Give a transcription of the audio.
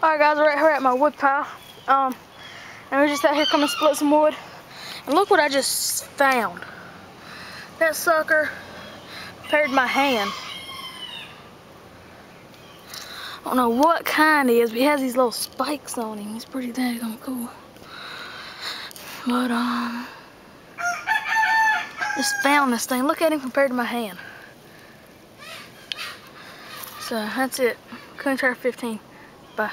Alright guys, we're right here at my wood pile. Um, and we're just out here coming to split some wood. And look what I just found. That sucker paired my hand. I don't know what kind he is, but he has these little spikes on him. He's pretty dang cool. But, um, just found this thing. Look at him compared to my hand. So, that's it. Coon's 15. Bye.